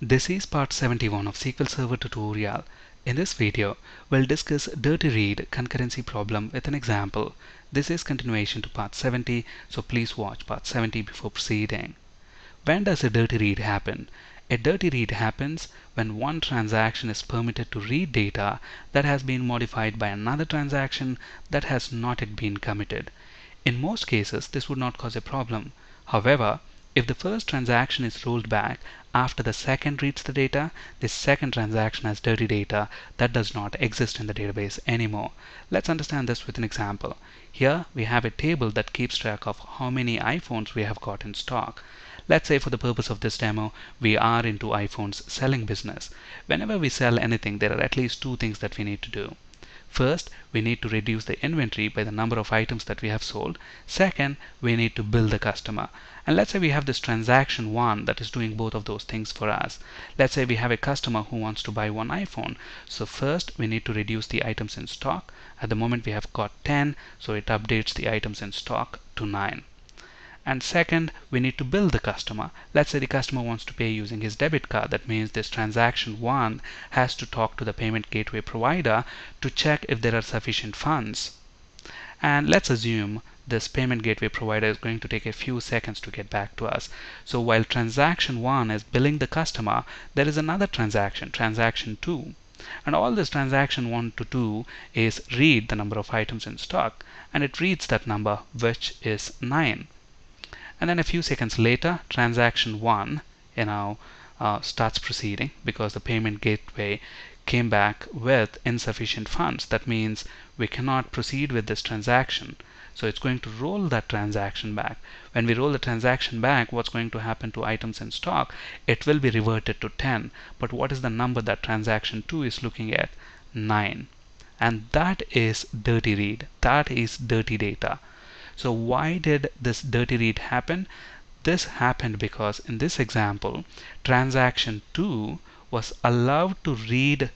This is part 71 of SQL Server tutorial. In this video, we'll discuss dirty read concurrency problem with an example. This is continuation to part 70, so please watch part 70 before proceeding. When does a dirty read happen? A dirty read happens when one transaction is permitted to read data that has been modified by another transaction that has not yet been committed. In most cases, this would not cause a problem. However, if the first transaction is rolled back after the second reads the data, the second transaction has dirty data that does not exist in the database anymore. Let's understand this with an example. Here we have a table that keeps track of how many iPhones we have got in stock. Let's say for the purpose of this demo, we are into iPhones selling business. Whenever we sell anything, there are at least two things that we need to do. First, we need to reduce the inventory by the number of items that we have sold. Second, we need to bill the customer. And let's say we have this transaction one that is doing both of those things for us. Let's say we have a customer who wants to buy one iPhone. So first, we need to reduce the items in stock. At the moment, we have got 10, so it updates the items in stock to 9. And second, we need to bill the customer. Let's say the customer wants to pay using his debit card. That means this transaction one has to talk to the payment gateway provider to check if there are sufficient funds. And let's assume this payment gateway provider is going to take a few seconds to get back to us. So while transaction one is billing the customer, there is another transaction, transaction two. And all this transaction want to do is read the number of items in stock. And it reads that number, which is 9 and then a few seconds later transaction 1 you know uh, starts proceeding because the payment gateway came back with insufficient funds. That means we cannot proceed with this transaction. So it's going to roll that transaction back. When we roll the transaction back what's going to happen to items in stock? It will be reverted to 10 but what is the number that transaction 2 is looking at? 9 and that is dirty read. That is dirty data so why did this dirty read happen? This happened because in this example, transaction 2 was allowed to read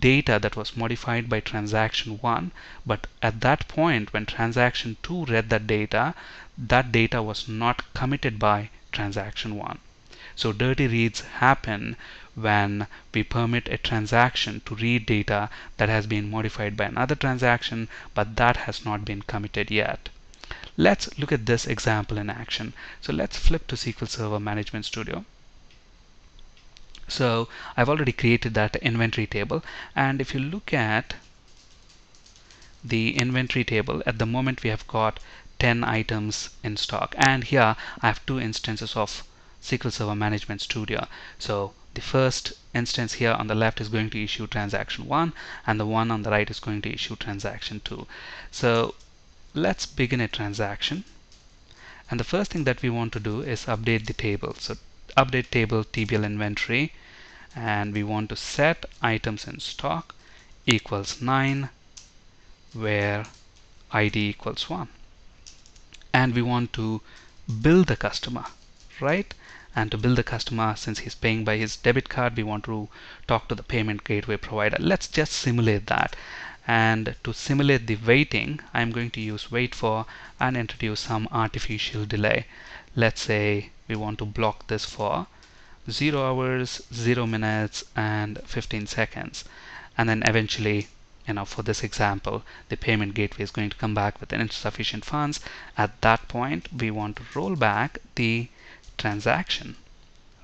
data that was modified by transaction 1 but at that point when transaction 2 read that data that data was not committed by transaction 1 so dirty reads happen when we permit a transaction to read data that has been modified by another transaction but that has not been committed yet Let's look at this example in action. So let's flip to SQL Server Management Studio. So I've already created that inventory table and if you look at the inventory table at the moment we have got 10 items in stock and here I have two instances of SQL Server Management Studio so the first instance here on the left is going to issue transaction 1 and the one on the right is going to issue transaction 2 so let's begin a transaction. And the first thing that we want to do is update the table. So update table TBL inventory. And we want to set items in stock equals 9 where ID equals 1 and we want to bill the customer right? And to bill the customer since he's paying by his debit card we want to talk to the payment gateway provider. Let's just simulate that and to simulate the waiting I'm going to use wait for and introduce some artificial delay. Let's say we want to block this for 0 hours 0 minutes and 15 seconds. And then eventually you know for this example the payment gateway is going to come back with insufficient funds. At that point we want to roll back the transaction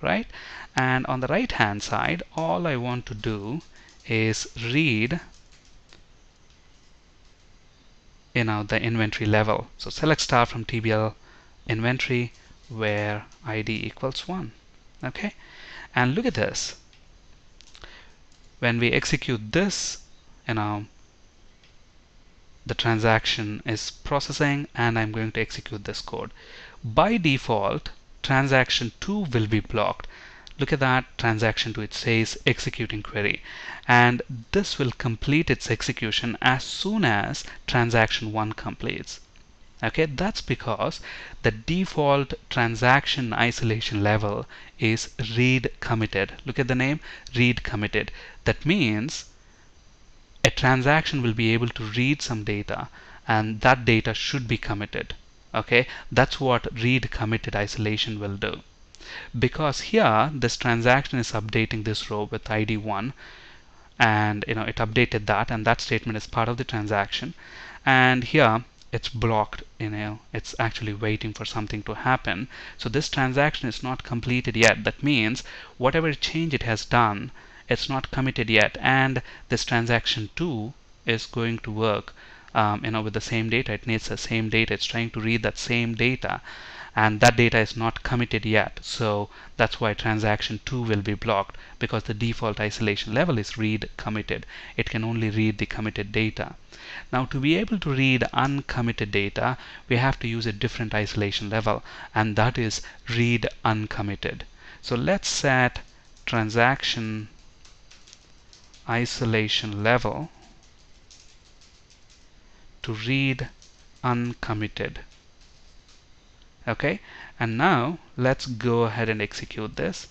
right? And on the right hand side all I want to do is read you know the inventory level. So select star from TBL inventory where ID equals 1 okay? And look at this. When we execute this you know the transaction is processing and I'm going to execute this code. By default transaction 2 will be blocked look at that transaction to it says executing query. And this will complete its execution as soon as transaction 1 completes. Okay that's because the default transaction isolation level is read committed. Look at the name read committed. That means a transaction will be able to read some data and that data should be committed. Okay that's what read committed isolation will do because here this transaction is updating this row with id 1 and you know it updated that and that statement is part of the transaction. And here it's blocked you know it's actually waiting for something to happen. So this transaction is not completed yet. That means whatever change it has done it's not committed yet. And this transaction 2 is going to work um, you know with the same data. It needs the same data. It's trying to read that same data and that data is not committed yet. So that's why transaction 2 will be blocked because the default isolation level is read committed. It can only read the committed data. Now to be able to read uncommitted data we have to use a different isolation level and that is read uncommitted. So let's set transaction isolation level to read uncommitted okay? And now let's go ahead and execute this.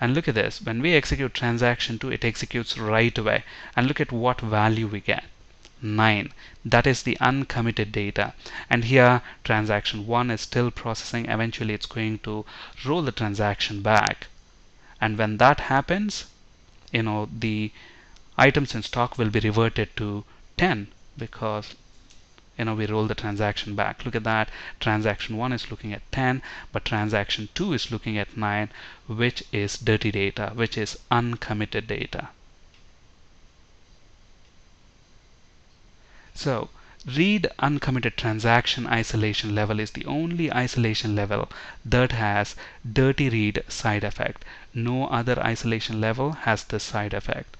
And look at this. When we execute transaction 2 it executes right away. And look at what value we get. 9 that is the uncommitted data. And here transaction 1 is still processing. Eventually it's going to roll the transaction back. And when that happens you know the items in stock will be reverted to 10 because you know we roll the transaction back. Look at that. Transaction 1 is looking at 10 but transaction 2 is looking at 9 which is dirty data which is uncommitted data. So read uncommitted transaction isolation level is the only isolation level that has dirty read side effect. No other isolation level has this side effect.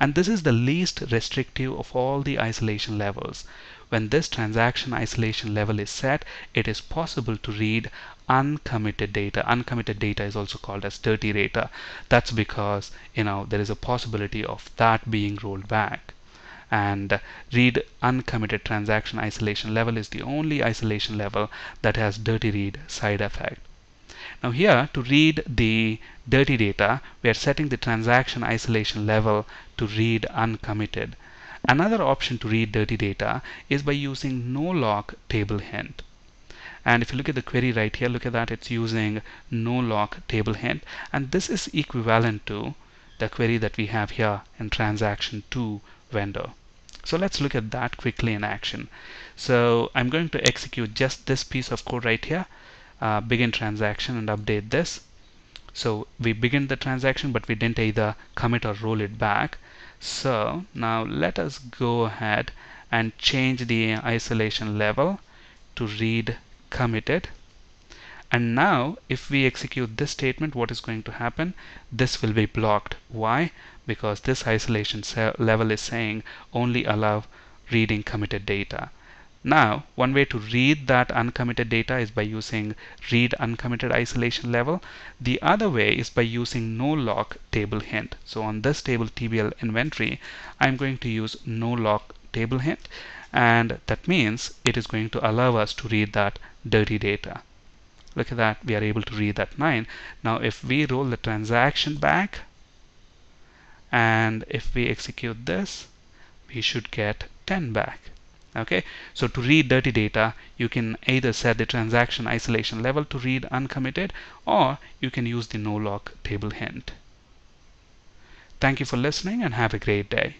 And this is the least restrictive of all the isolation levels when this transaction isolation level is set, it is possible to read uncommitted data. Uncommitted data is also called as dirty data. That's because you know there is a possibility of that being rolled back. And read uncommitted transaction isolation level is the only isolation level that has dirty read side effect. Now here to read the dirty data, we are setting the transaction isolation level to read uncommitted. Another option to read dirty data is by using no lock table hint. And if you look at the query right here, look at that, it's using no lock table hint. And this is equivalent to the query that we have here in transaction 2 vendor. So let's look at that quickly in action. So I'm going to execute just this piece of code right here, uh, begin transaction and update this. So we begin the transaction, but we didn't either commit or roll it back. So now let us go ahead and change the isolation level to read committed. And now if we execute this statement, what is going to happen? This will be blocked. Why? Because this isolation level is saying only allow reading committed data. Now, one way to read that uncommitted data is by using read uncommitted isolation level. The other way is by using no lock table hint. So on this table TBL inventory, I'm going to use no lock table hint and that means it is going to allow us to read that dirty data. Look at that, we are able to read that 9. Now if we roll the transaction back and if we execute this, we should get 10 back okay? So to read dirty data you can either set the transaction isolation level to read uncommitted or you can use the no lock table hint. Thank you for listening and have a great day